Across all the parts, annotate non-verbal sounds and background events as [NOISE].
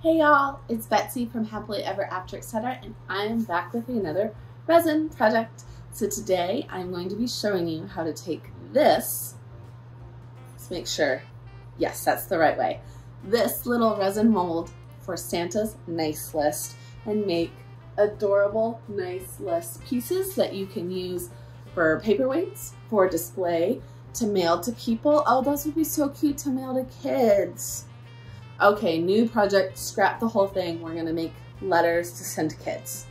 Hey y'all, it's Betsy from Happily Ever After Etc. and I'm back with another resin project. So today I'm going to be showing you how to take this, let's make sure, yes, that's the right way, this little resin mold for Santa's nice list and make adorable nice list pieces that you can use for paperweights, for display, to mail to people. Oh, those would be so cute to mail to kids okay, new project, scrap the whole thing. We're gonna make letters to send to kids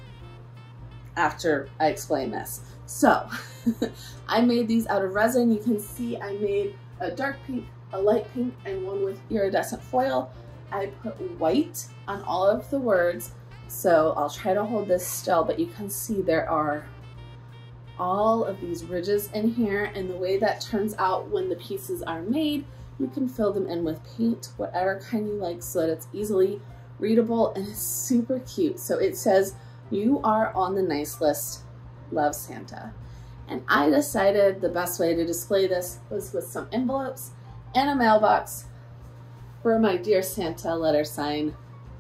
after I explain this. So [LAUGHS] I made these out of resin. You can see I made a dark pink, a light pink, and one with iridescent foil. I put white on all of the words. So I'll try to hold this still, but you can see there are all of these ridges in here and the way that turns out when the pieces are made you can fill them in with paint, whatever kind you like, so that it's easily readable and it's super cute. So it says, you are on the nice list, love Santa. And I decided the best way to display this was with some envelopes and a mailbox for my Dear Santa letter sign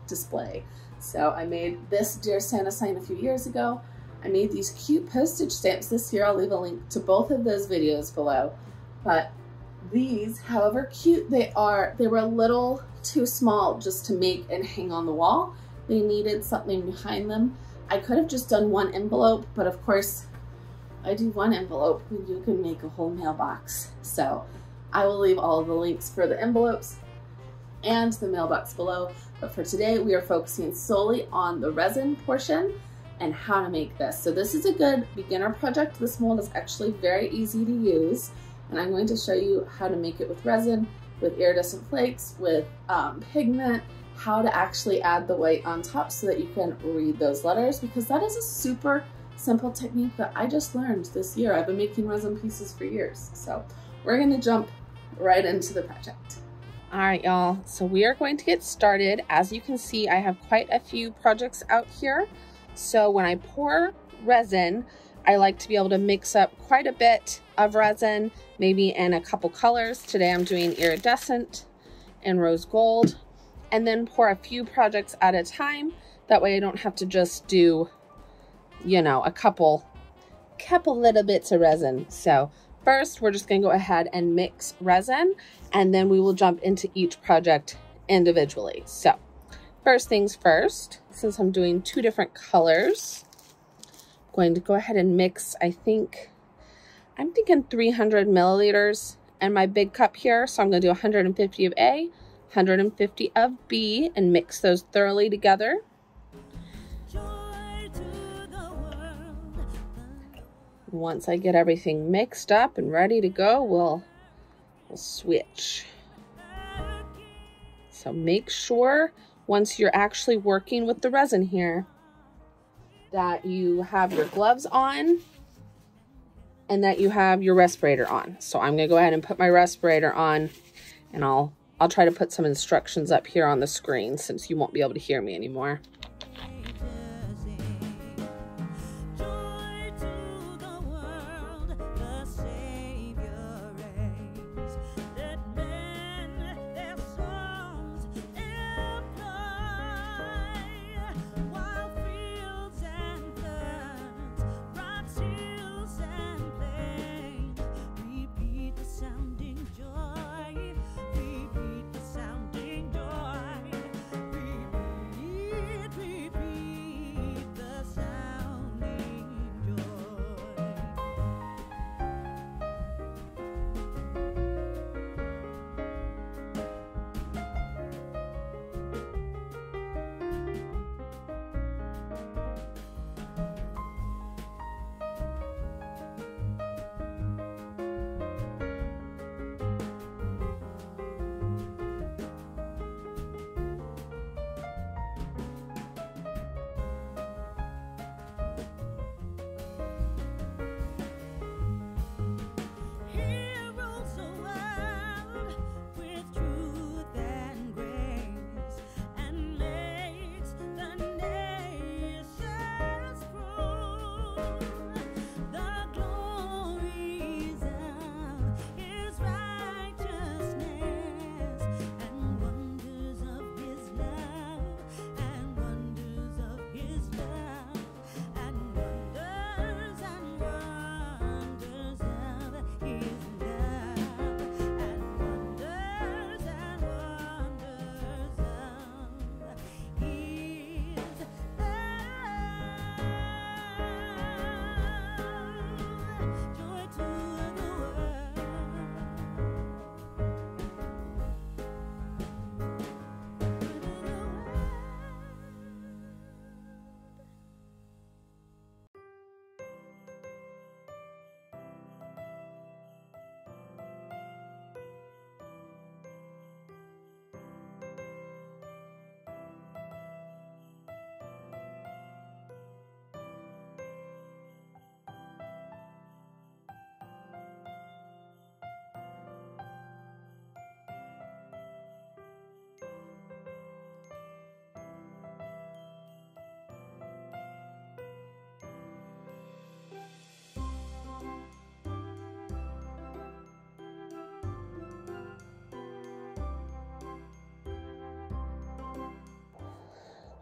display. So I made this Dear Santa sign a few years ago. I made these cute postage stamps this year. I'll leave a link to both of those videos below. But these, however cute they are, they were a little too small just to make and hang on the wall. They needed something behind them. I could have just done one envelope, but of course I do one envelope and you can make a whole mailbox. So I will leave all the links for the envelopes and the mailbox below. But for today, we are focusing solely on the resin portion and how to make this. So this is a good beginner project. This mold is actually very easy to use and I'm going to show you how to make it with resin, with iridescent flakes, with um, pigment, how to actually add the white on top so that you can read those letters because that is a super simple technique that I just learned this year. I've been making resin pieces for years. So we're gonna jump right into the project. All right, y'all. So we are going to get started. As you can see, I have quite a few projects out here. So when I pour resin, I like to be able to mix up quite a bit of resin, maybe in a couple colors. Today I'm doing iridescent and rose gold, and then pour a few projects at a time. That way I don't have to just do, you know, a couple, couple little bits of resin. So first we're just gonna go ahead and mix resin, and then we will jump into each project individually. So first things first, since I'm doing two different colors, going to go ahead and mix, I think, I'm thinking 300 milliliters and my big cup here. So I'm going to do 150 of A, 150 of B and mix those thoroughly together. Once I get everything mixed up and ready to go, we'll, we'll switch. So make sure once you're actually working with the resin here, that you have your gloves on and that you have your respirator on. So I'm to go ahead and put my respirator on and I'll I'll try to put some instructions up here on the screen since you won't be able to hear me anymore.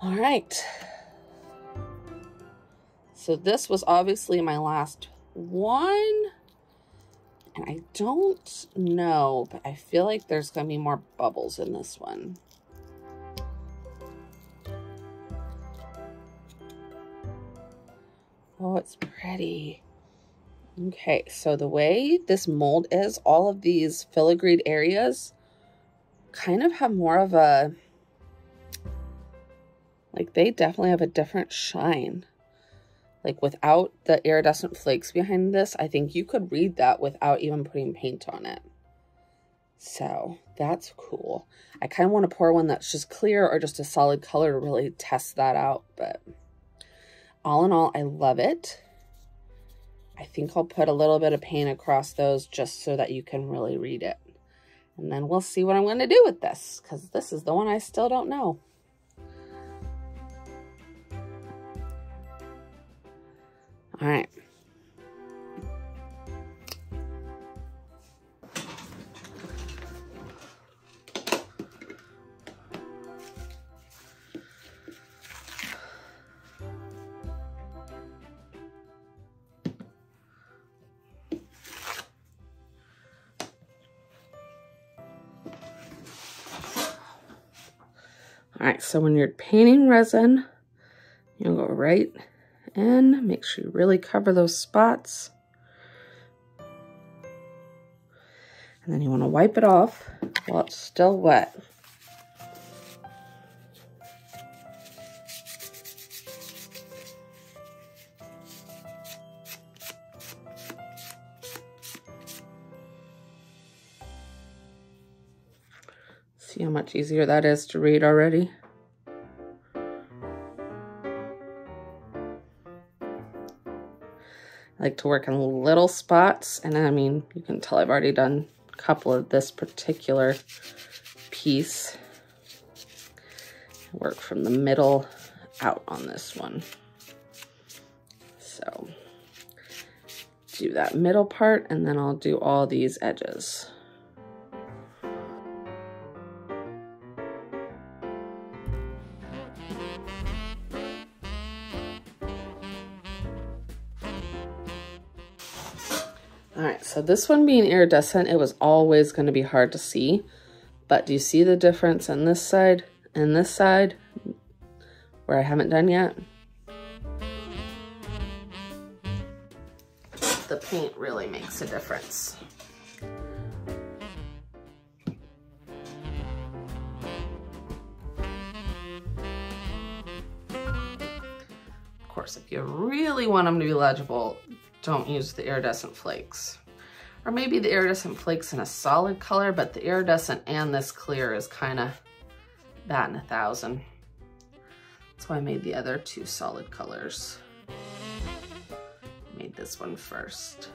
All right. So this was obviously my last one. And I don't know, but I feel like there's going to be more bubbles in this one. Oh, it's pretty. Okay, so the way this mold is, all of these filigreed areas kind of have more of a, like they definitely have a different shine. Like without the iridescent flakes behind this, I think you could read that without even putting paint on it. So that's cool. I kind of want to pour one that's just clear or just a solid color to really test that out. But all in all, I love it. I think I'll put a little bit of paint across those just so that you can really read it. And then we'll see what I'm going to do with this because this is the one I still don't know. All right. All right, so when you're painting resin, you'll go right in. Make sure you really cover those spots. And then you want to wipe it off while it's still wet. See how much easier that is to read already? Like to work in little spots. And I mean, you can tell I've already done a couple of this particular piece. Work from the middle out on this one. So do that middle part and then I'll do all these edges. All right, so this one being iridescent, it was always going to be hard to see. But do you see the difference on this side and this side where I haven't done yet? The paint really makes a difference. Of course, if you really want them to be legible, don't use the iridescent flakes. Or maybe the iridescent flakes in a solid color, but the iridescent and this clear is kind of batting a thousand. That's why I made the other two solid colors. Made this one first.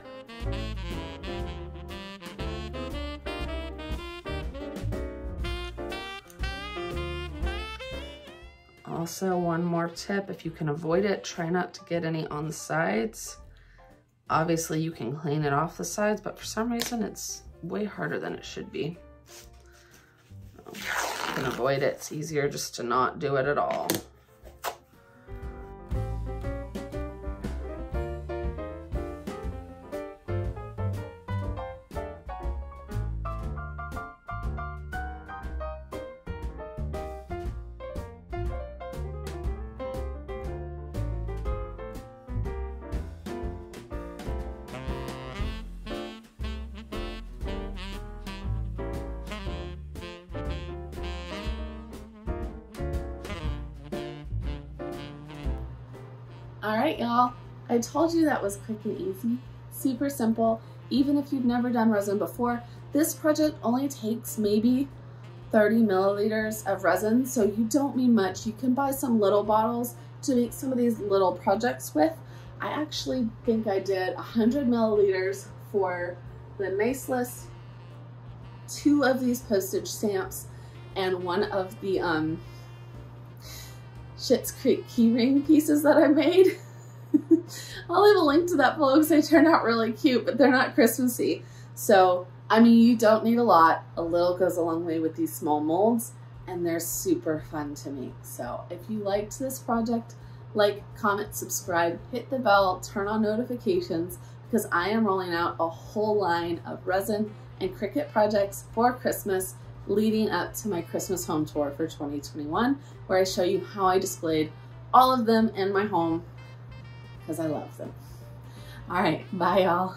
Also, one more tip, if you can avoid it, try not to get any on the sides. Obviously you can clean it off the sides, but for some reason it's way harder than it should be. you can avoid it. It's easier just to not do it at all. All right, y'all. I told you that was quick and easy, super simple. Even if you've never done resin before, this project only takes maybe 30 milliliters of resin, so you don't need much. You can buy some little bottles to make some of these little projects with. I actually think I did 100 milliliters for the Maceless, two of these postage stamps, and one of the um, Schitt's Creek keyring pieces that I made. [LAUGHS] I'll leave a link to that below because they turned out really cute, but they're not Christmassy. So, I mean, you don't need a lot. A little goes a long way with these small molds. and they're super fun to make. So if you liked this project, like, comment, subscribe, hit the bell, turn on notifications because I am rolling out a whole line of resin and Cricut projects for Christmas leading up to my Christmas home tour for 2021 where I show you how I displayed all of them in my home because I love them. All right, bye y'all.